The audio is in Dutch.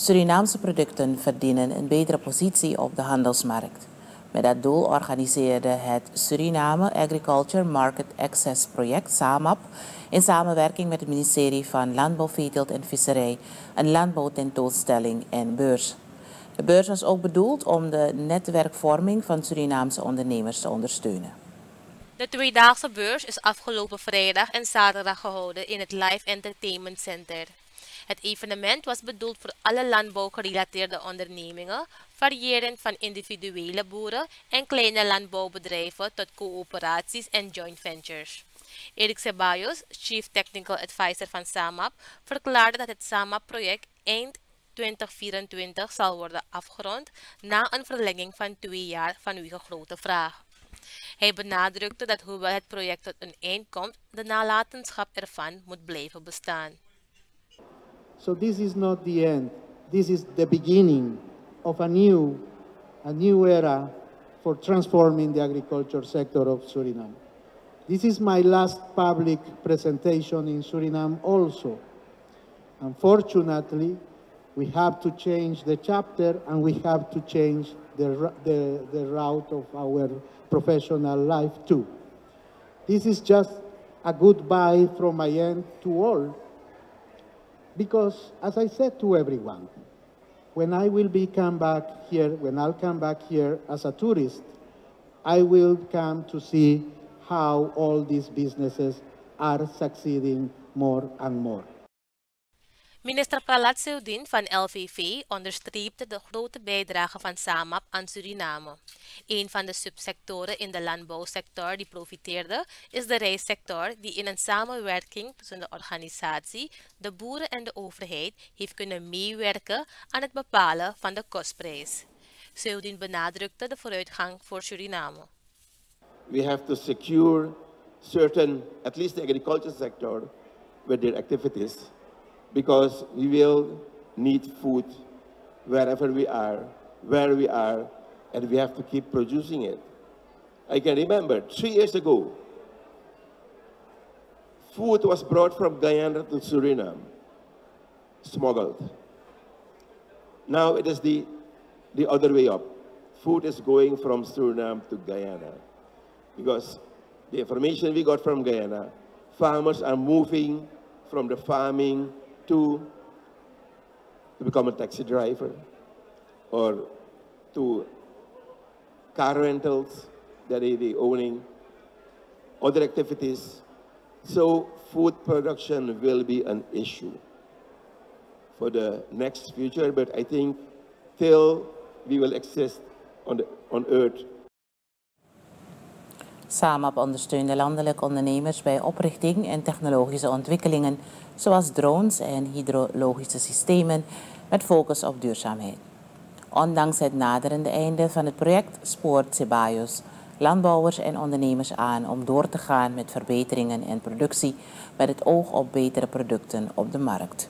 Surinaamse producten verdienen een betere positie op de handelsmarkt. Met dat doel organiseerde het Suriname Agriculture Market Access Project SAMAP in samenwerking met het ministerie van Landbouw, Veeteelt en Visserij een landbouwtentoonstelling en beurs. De beurs was ook bedoeld om de netwerkvorming van Surinaamse ondernemers te ondersteunen. De tweedaagse beurs is afgelopen vrijdag en zaterdag gehouden in het Live Entertainment Center. Het evenement was bedoeld voor alle landbouwgerelateerde ondernemingen, variërend van individuele boeren en kleine landbouwbedrijven tot coöperaties en joint ventures. Erik Ceballos, Chief Technical Advisor van SAMAP, verklaarde dat het SAMAP-project eind 2024 zal worden afgerond na een verlenging van twee jaar vanwege grote vraag. Hij benadrukte dat hoewel het project tot een eind komt, de nalatenschap ervan moet blijven bestaan. So this is not the end. This is the beginning of a new, a new era for transforming the agriculture sector of Suriname. This is my last public presentation in Suriname also. Unfortunately, we have to change the chapter and we have to change the, the, the route of our professional life too. This is just a goodbye from my end to all because, as I said to everyone, when I will be come back here, when I'll come back here as a tourist, I will come to see how all these businesses are succeeding more and more. Minister Pralat Seudin van LVV onderstreepte de grote bijdrage van SAMAP aan Suriname. Een van de subsectoren in de landbouwsector die profiteerde is de rijstsector die in een samenwerking tussen de organisatie, de boeren en de overheid heeft kunnen meewerken aan het bepalen van de kostprijs. Seudin benadrukte de vooruitgang voor Suriname. We have to secure certain, at least the agriculture sector, with their activities because we will need food wherever we are, where we are, and we have to keep producing it. I can remember three years ago, food was brought from Guyana to Suriname, smuggled. Now it is the, the other way up. Food is going from Suriname to Guyana because the information we got from Guyana, farmers are moving from the farming to, to become a taxi driver or to car rentals that they, they owning, other activities. So food production will be an issue for the next future, but I think till we will exist on, the, on earth, SAMAP ondersteunde landelijke ondernemers bij oprichting en technologische ontwikkelingen, zoals drones en hydrologische systemen met focus op duurzaamheid. Ondanks het naderende einde van het project spoort Ceballos landbouwers en ondernemers aan om door te gaan met verbeteringen en productie met het oog op betere producten op de markt.